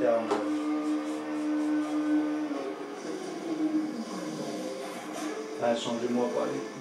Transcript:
terme. Ah, changez-moi pas les